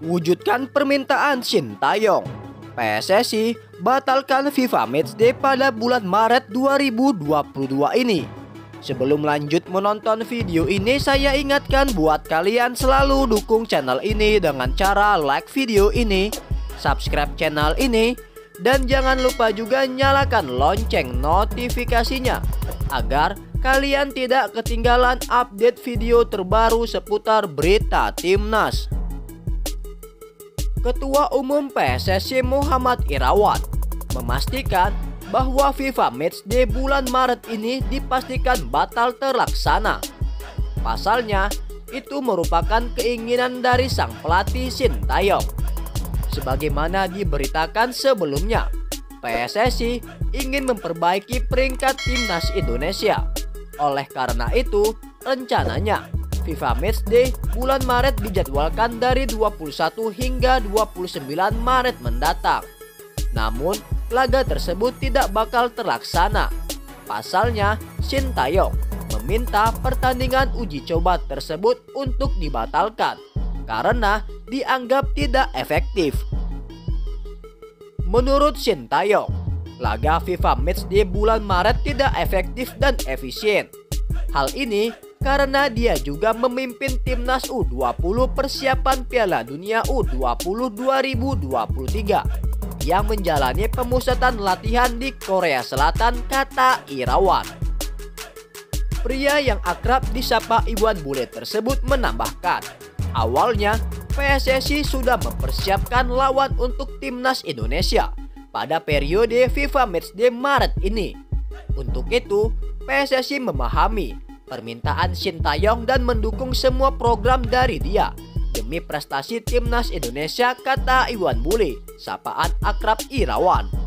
Wujudkan permintaan Shin Taeyong. PSSI batalkan FIFA Matchday pada bulan Maret 2022 ini. Sebelum lanjut menonton video ini, saya ingatkan buat kalian selalu dukung channel ini dengan cara like video ini, subscribe channel ini, dan jangan lupa juga nyalakan lonceng notifikasinya agar kalian tidak ketinggalan update video terbaru seputar berita timnas. Ketua Umum PSSI Muhammad Irawan memastikan bahwa FIFA Matchday bulan Maret ini dipastikan batal terlaksana. Pasalnya, itu merupakan keinginan dari sang pelatih Shin Taeyong. Sebagaimana diberitakan sebelumnya, PSSI ingin memperbaiki peringkat timnas Indonesia. Oleh karena itu, rencananya FIFA Matchday bulan Maret dijadwalkan dari 21 hingga 29 Maret mendatang. Namun, laga tersebut tidak bakal terlaksana. Pasalnya, Shin Taeyong meminta pertandingan uji coba tersebut untuk dibatalkan karena dianggap tidak efektif. Menurut Shin Taeyong, laga FIFA Matchday bulan Maret tidak efektif dan efisien. Hal ini karena dia juga memimpin timnas U20 persiapan Piala Dunia U20 2023 yang menjalani pemusatan latihan di Korea Selatan kata Irawan. Pria yang akrab disapa Iwan Bule tersebut menambahkan, awalnya PSSI sudah mempersiapkan lawan untuk timnas Indonesia pada periode FIFA Matchday Maret ini. Untuk itu, PSSI memahami permintaan Shin Taeyong dan mendukung semua program dari dia demi prestasi timnas Indonesia kata Iwan Bule, sapaan akrab Irawan.